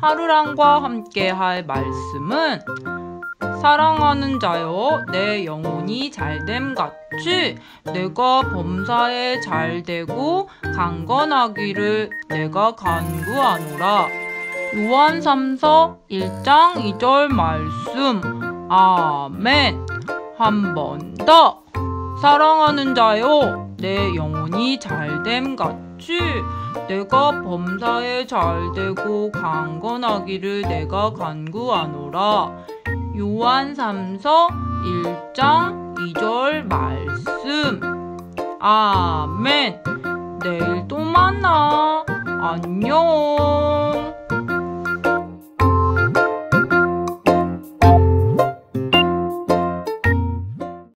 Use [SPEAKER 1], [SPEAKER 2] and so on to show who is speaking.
[SPEAKER 1] 하루랑과 함께 할 말씀은 사랑하는 자여 내 영혼이 잘됨 같이 내가 범사에 잘되고 강건하기를 내가 간구하노라. 요한 3서 1장 2절 말씀. 아멘. 한 번 더 사랑하는 자여 내 영혼이 잘됨 같이. 내가 범사에 잘되고 강건하기를 내가 간구하노라. 요한 3서 1장 2절 말씀. 아멘. 내일 또 만나. 안녕